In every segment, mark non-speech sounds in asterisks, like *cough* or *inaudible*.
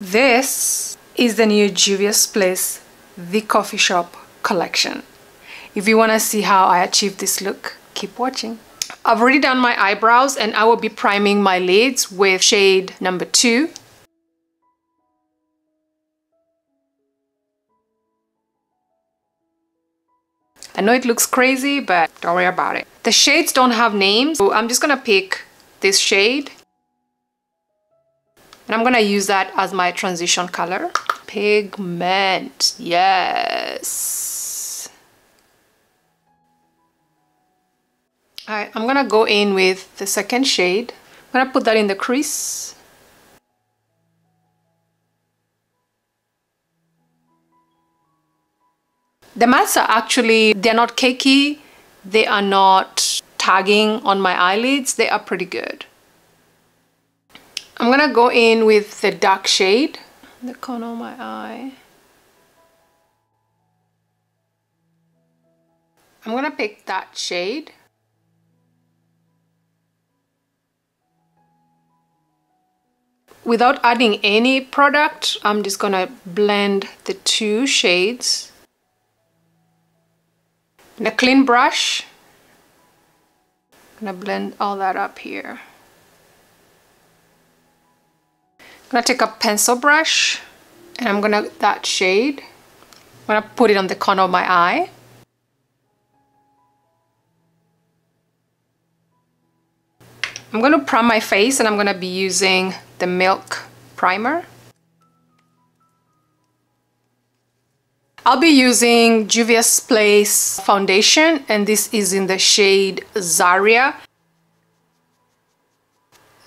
This is the new Juvia's Place The Coffee Shop collection. If you want to see how I achieved this look, keep watching. I've already done my eyebrows and I will be priming my lids with shade number 2. I know it looks crazy, but don't worry about it. The shades don't have names, so I'm just gonna pick this shade and I'm gonna use that as my transition color. Pigment, yes. All right, I'm gonna go in with the second shade. I'm gonna put that in the crease. The mattes are actually, they're not cakey, they are not tagging on my eyelids, they are pretty good. I'm gonna go in with the dark shade, the corner of my eye. I'm gonna pick that shade. Without adding any product, I'm just gonna blend the two shades. And a clean brush, I'm gonna blend all that up here. Gonna take a pencil brush and I'm gonna that shade I'm gonna put it on the corner of my eye I'm gonna prime my face and I'm gonna be using the Milk primer I'll be using Juvia's Place foundation and this is in the shade Zaria.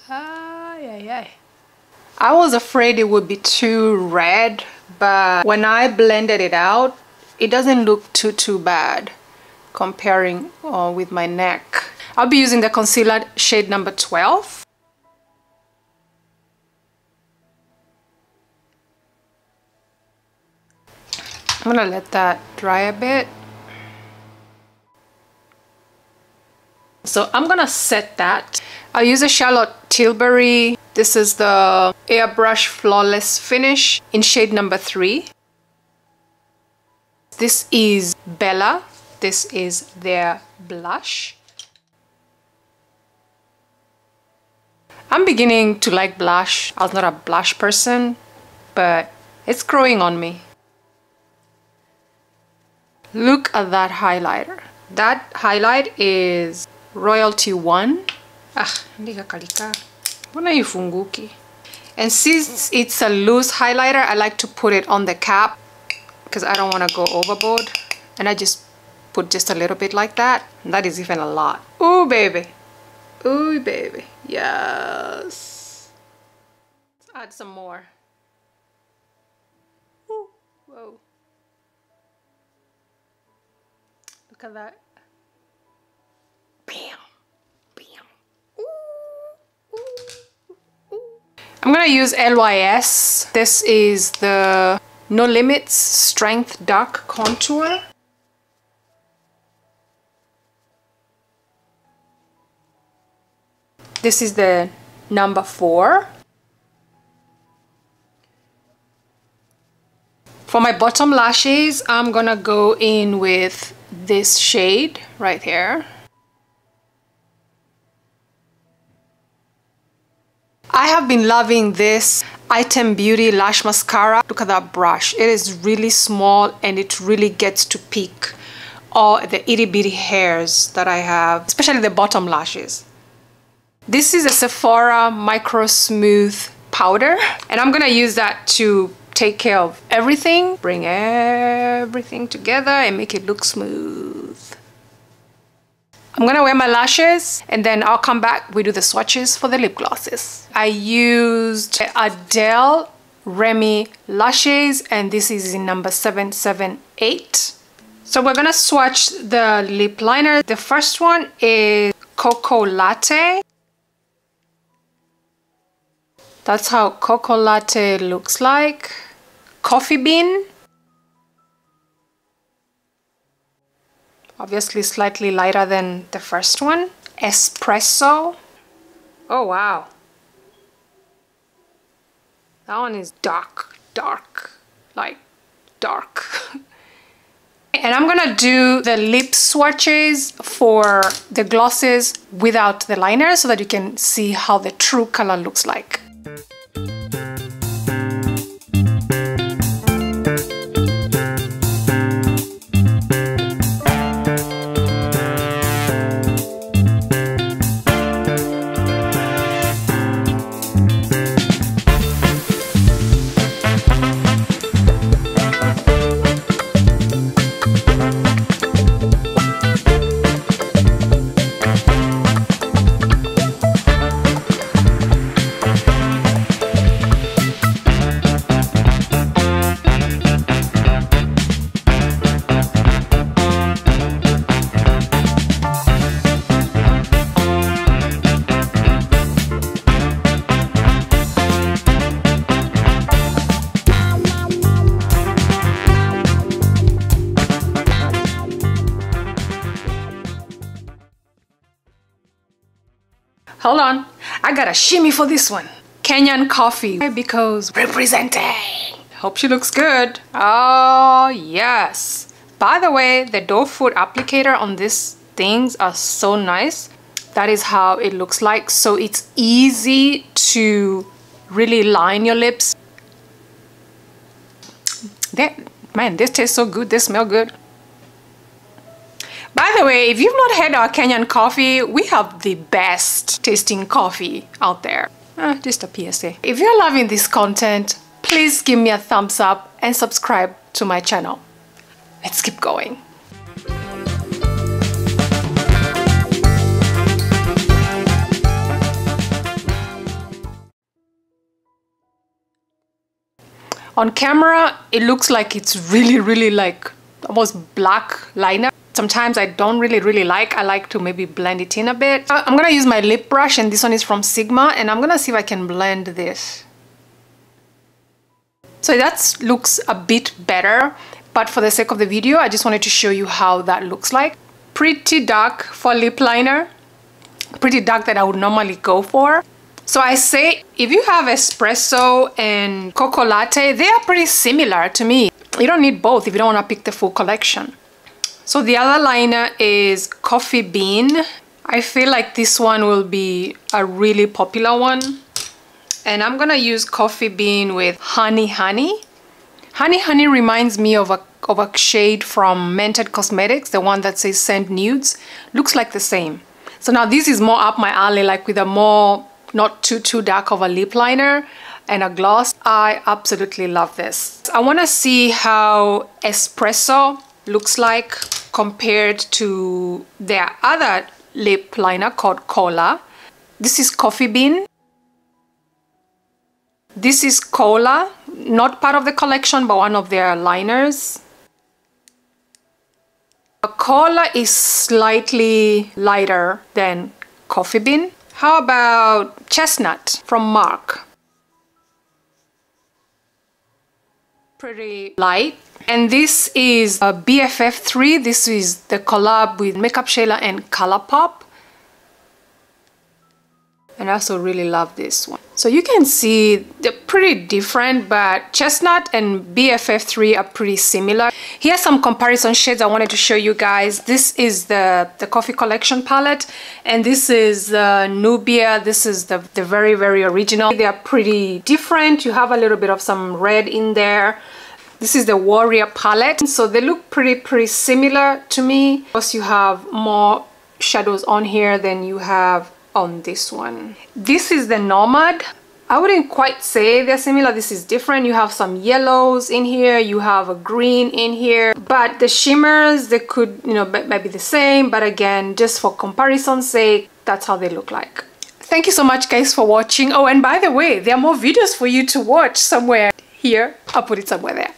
Ay, ay, ay. I was afraid it would be too red, but when I blended it out, it doesn't look too, too bad comparing uh, with my neck. I'll be using the concealer shade number 12. I'm gonna let that dry a bit. So I'm gonna set that. I'll use a Charlotte Tilbury this is the Airbrush Flawless Finish in shade number 3. This is Bella. This is their blush. I'm beginning to like blush. I was not a blush person, but it's growing on me. Look at that highlighter. That highlight is Royalty 1. Ah, kalika. Mbona ifunguki? And since it's a loose highlighter, I like to put it on the cap because I don't want to go overboard. And I just put just a little bit like that. And that is even a lot. Ooh, baby. Ooh, baby. Yes. Let's add some more. Ooh, whoa. Look at that. I'm gonna use LYS. This is the No Limits Strength Dark Contour. This is the number four. For my bottom lashes, I'm gonna go in with this shade right here. Have been loving this Item Beauty Lash Mascara. Look at that brush. It is really small and it really gets to pick all the itty bitty hairs that I have, especially the bottom lashes. This is a Sephora Micro Smooth Powder and I'm gonna use that to take care of everything, bring everything together and make it look smooth. I'm gonna wear my lashes and then I'll come back, we do the swatches for the lip glosses. I used Ardell Remy lashes and this is in number 778. So we're gonna swatch the lip liner. The first one is Cocoa Latte. That's how Cocoa Latte looks like. Coffee Bean. Obviously slightly lighter than the first one. Espresso. Oh wow. That one is dark, dark, like dark. *laughs* and I'm gonna do the lip swatches for the glosses without the liner so that you can see how the true color looks like. Hold on, I got a shimmy for this one. Kenyan coffee because representing. Hope she looks good. Oh yes. By the way, the doe foot applicator on these things are so nice. That is how it looks like. So it's easy to really line your lips. That, man, this tastes so good. They smell good. The way, if you've not had our Kenyan coffee, we have the best tasting coffee out there. Uh, just a PSA. If you're loving this content, please give me a thumbs up and subscribe to my channel. Let's keep going. On camera, it looks like it's really, really like almost black liner sometimes I don't really really like I like to maybe blend it in a bit. Uh, I'm gonna use my lip brush and this one is from Sigma and I'm gonna see if I can blend this. So that looks a bit better but for the sake of the video I just wanted to show you how that looks like. Pretty dark for lip liner. Pretty dark that I would normally go for. So I say if you have espresso and cocoa latte they are pretty similar to me. You don't need both if you don't want to pick the full collection so the other liner is Coffee Bean. I feel like this one will be a really popular one. And I'm gonna use Coffee Bean with Honey Honey. Honey Honey reminds me of a, of a shade from Mented Cosmetics, the one that says Send Nudes. Looks like the same. So now this is more up my alley, like with a more, not too, too dark of a lip liner and a gloss. I absolutely love this. I wanna see how Espresso looks like compared to their other lip liner called Cola. This is Coffee Bean. This is Cola, not part of the collection, but one of their liners. Cola is slightly lighter than Coffee Bean. How about Chestnut from MAC? Pretty light and this is a BFF3. This is the collab with Makeup Shayla and Colourpop. And I also really love this one. So you can see they're pretty different, but Chestnut and BFF3 are pretty similar. Here's some comparison shades I wanted to show you guys. This is the, the Coffee Collection palette, and this is uh, Nubia. This is the, the very, very original. They are pretty different. You have a little bit of some red in there. This is the Warrior palette. So they look pretty, pretty similar to me. Plus you have more shadows on here than you have on this one. This is the Nomad. I wouldn't quite say they're similar. This is different. You have some yellows in here. You have a green in here. But the shimmers, they could, you know, maybe the same. But again, just for comparison's sake, that's how they look like. Thank you so much guys for watching. Oh, and by the way, there are more videos for you to watch somewhere here. I'll put it somewhere there.